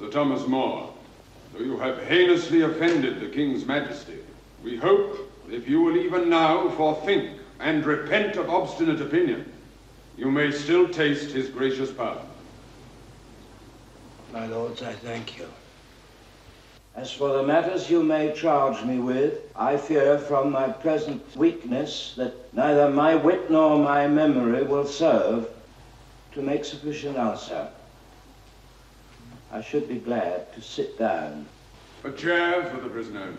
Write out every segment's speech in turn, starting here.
Sir Thomas More, though you have heinously offended the King's Majesty, we hope if you will even now forethink and repent of obstinate opinion, you may still taste his gracious pardon. My lords, I thank you. As for the matters you may charge me with, I fear from my present weakness that neither my wit nor my memory will serve to make sufficient answer. I should be glad to sit down. A chair for the prisoner.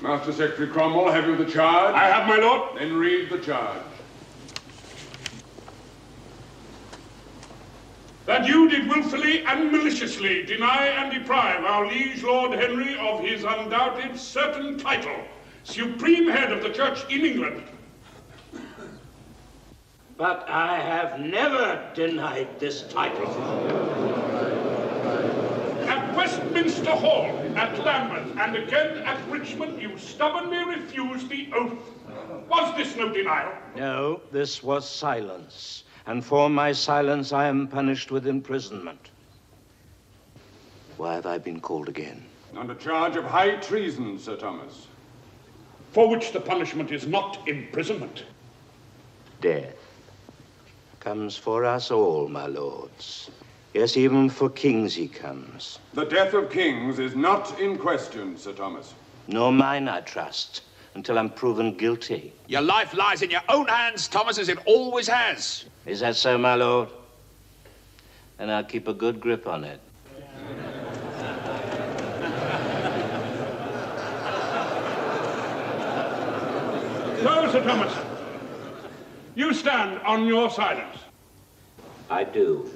Master Secretary Cromwell, have you the charge? I have, my lord. Then read the charge. That you did wilfully and maliciously deny and deprive our liege Lord Henry of his undoubted certain title, supreme head of the church in England. But I have never denied this title. At Westminster Hall, at Lambeth, and again at Richmond, you stubbornly refused the oath. Was this no denial? No, this was silence. And for my silence, I am punished with imprisonment. Why have I been called again? Under charge of high treason, Sir Thomas. For which the punishment is not imprisonment. Death comes for us all, my lords. Yes, even for kings he comes. The death of kings is not in question, Sir Thomas. Nor mine, I trust, until I'm proven guilty. Your life lies in your own hands, Thomas, as it always has. Is that so, my lord? Then I'll keep a good grip on it. So, Sir Thomas, you stand on your silence. I do.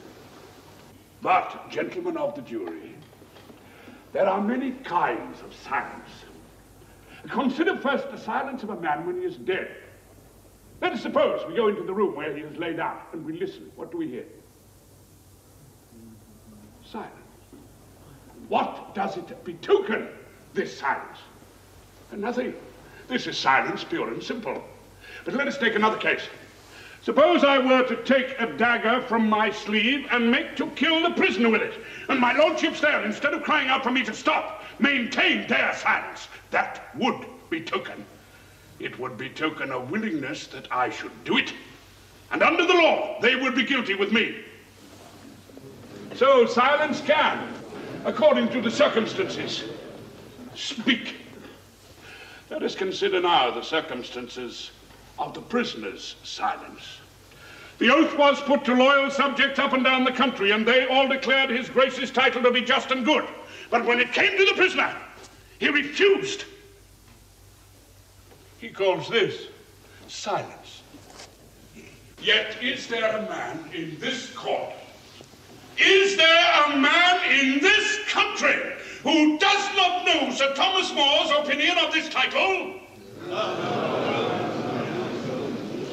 But, gentlemen of the jury, there are many kinds of silence. Consider first the silence of a man when he is dead. Let us suppose we go into the room where he is laid out and we listen. What do we hear? Silence. What does it betoken, this silence? Nothing. This is silence, pure and simple. But let us take another case. Suppose I were to take a dagger from my sleeve and make to kill the prisoner with it, and my lordships there, instead of crying out for me to stop, maintain their silence. That would be token. It would be token of willingness that I should do it. And under the law, they would be guilty with me. So silence can, according to the circumstances, speak. Let us consider now the circumstances of the prisoner's silence. The oath was put to loyal subjects up and down the country, and they all declared his grace's title to be just and good. But when it came to the prisoner, he refused. He calls this silence. Yet is there a man in this court, is there a man in this country who does not know Sir Thomas More's opinion of this title?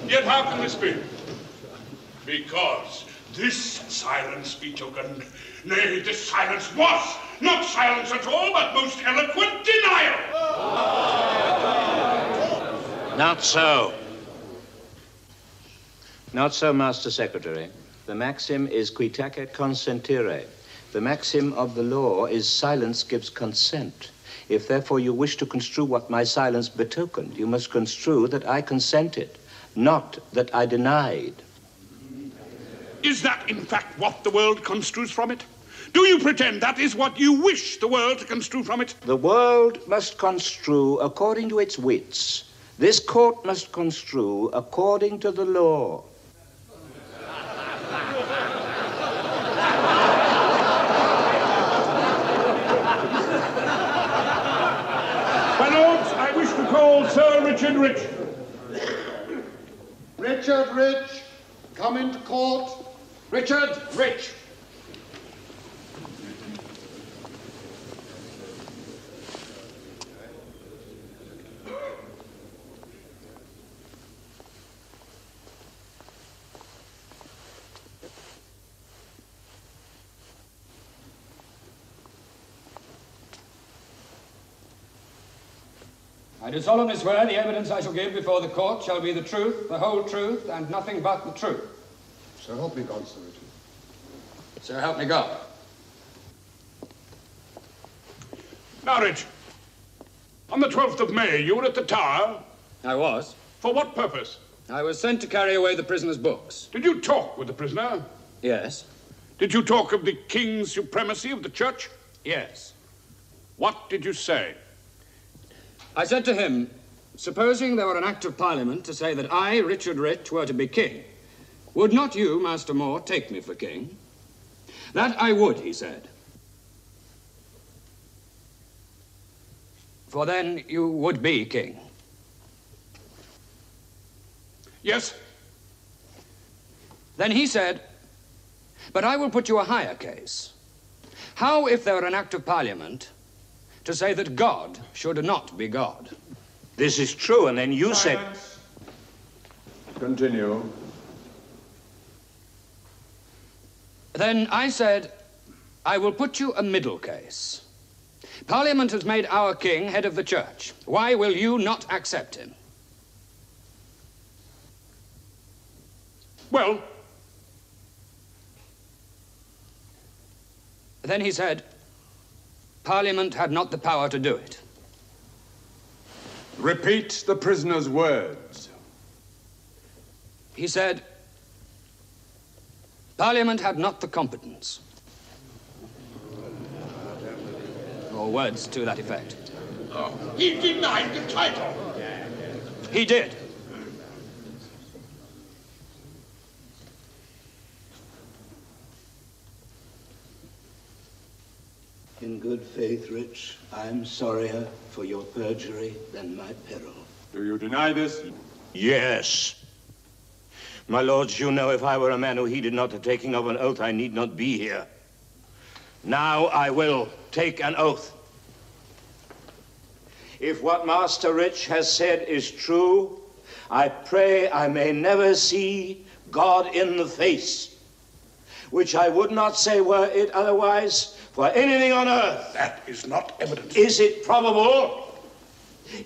Yet how can this be? Because this silence betokened, nay, this silence was not silence at all, but most eloquent denial. Not so. Not so, Master Secretary. The maxim is qui tacet consentire. The maxim of the law is silence gives consent. If therefore you wish to construe what my silence betokened, you must construe that I consented, not that I denied. Is that in fact what the world construes from it? Do you pretend that is what you wish the world to construe from it? The world must construe according to its wits. This court must construe according to the law. My lords, I wish to call Sir Richard Rich. Richard Rich, come into court. Richard Rich. I do solemnly swear the evidence I shall give before the court shall be the truth, the whole truth, and nothing but the truth. So help me God, Sir Richard. So help me God. Now, Rich, on the 12th of May, you were at the Tower. I was. For what purpose? I was sent to carry away the prisoner's books. Did you talk with the prisoner? Yes. Did you talk of the king's supremacy of the church? Yes. What did you say? I said to him, supposing there were an act of parliament to say that I, Richard Rich, were to be king, would not you, Master More, take me for king? That I would, he said. For then you would be king. Yes? Then he said, But I will put you a higher case. How if there were an act of parliament to say that God should not be God? This is true, and then you said. Continue. Then I said, I will put you a middle case. Parliament has made our king head of the church. Why will you not accept him? Well, Then he said, Parliament had not the power to do it. Repeat the prisoner's words. He said, Parliament had not the competence. Or words to that effect. he denied the title. He did. In good faith, Rich, I'm sorrier for your perjury than my peril. Do you deny this? Yes. My lords, you know if I were a man who heeded not the taking of an oath, I need not be here. Now I will take an oath. If what Master Rich has said is true, I pray I may never see God in the face, which I would not say were it otherwise for anything on earth. That is not evidence. Is it probable?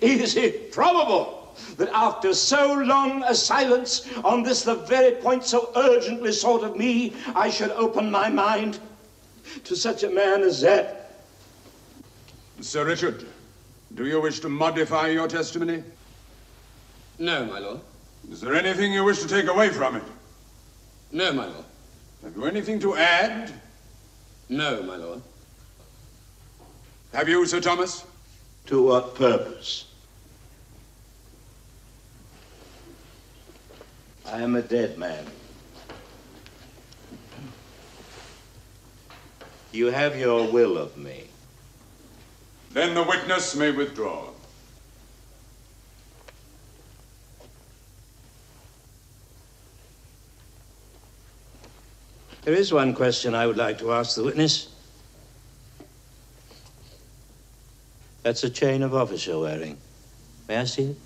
Is it probable that after so long a silence on this the very point so urgently sought of me, I should open my mind to such a man as that? Sir Richard, do you wish to modify your testimony? No, my lord. Is there anything you wish to take away from it? No, my lord. Have you anything to add? No, my lord. Have you, Sir Thomas? To what purpose? I am a dead man. You have your will of me. Then the witness may withdraw. There is one question I would like to ask the witness. That's a chain of office you're wearing. May I see it?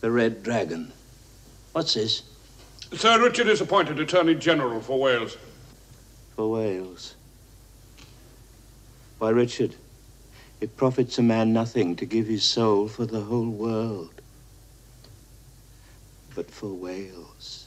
The Red Dragon. What's this? Sir Richard is appointed Attorney General for Wales. For Wales. Why, Richard, it profits a man nothing to give his soul for the whole world. But for Wales.